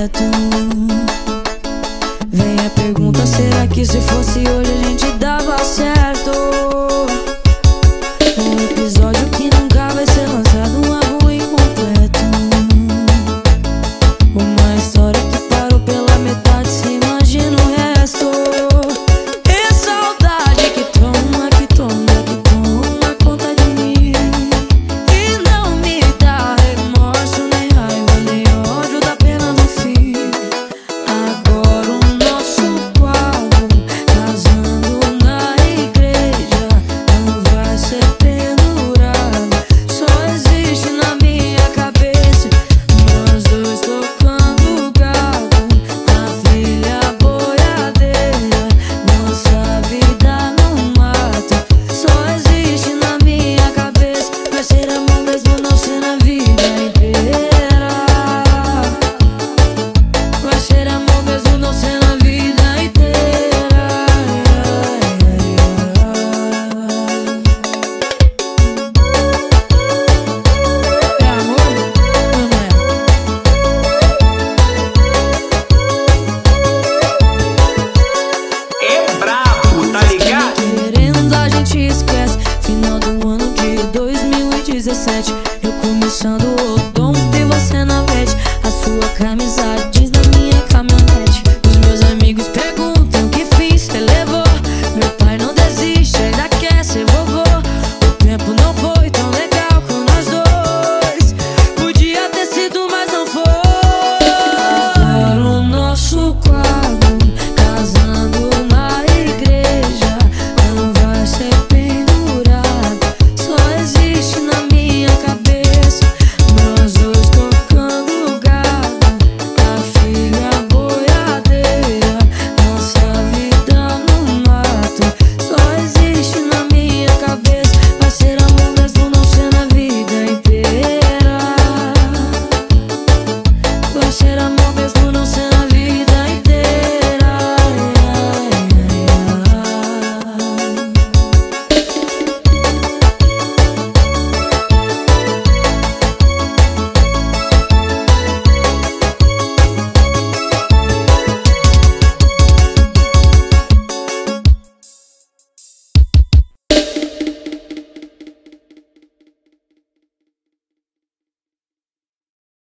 eu 17 Eu começando o outono e você na veste A sua camisa diz